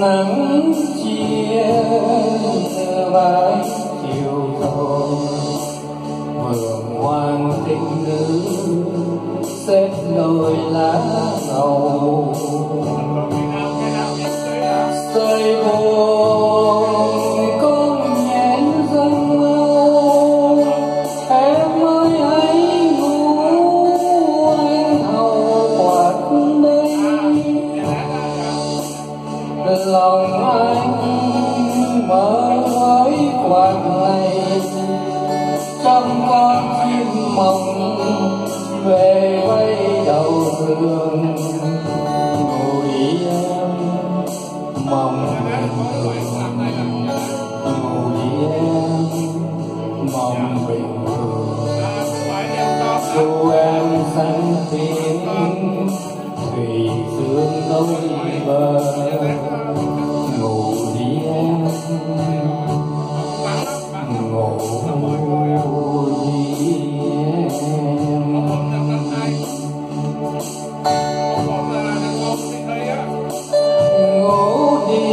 nắng chia giờ vai chiều cầu mường hoàng tình nữ xếp lôi lá ngầu lòng anh mở với quạt này. Trăm con chim mộng về vây đầu đường ngồi em mong ngồi em mong bình thường. Dù em thân tiếng thủy dương đôi bờ, ngủ đi em ngủ đi em ngủ đi,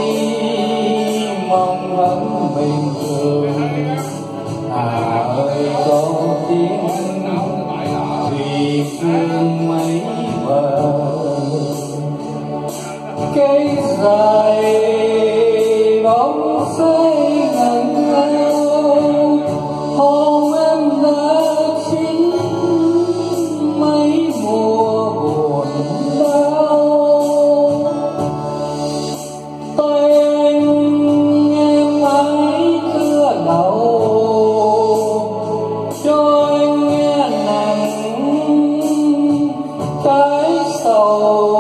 mong vẫn bình thường. À ơi, có tiếng cây dài, bóng say ngàn ngâu hôm em đã chín, mấy mùa buồn đau. Tay anh em ấy chưa đầu cho anh nghe nặng cái sầu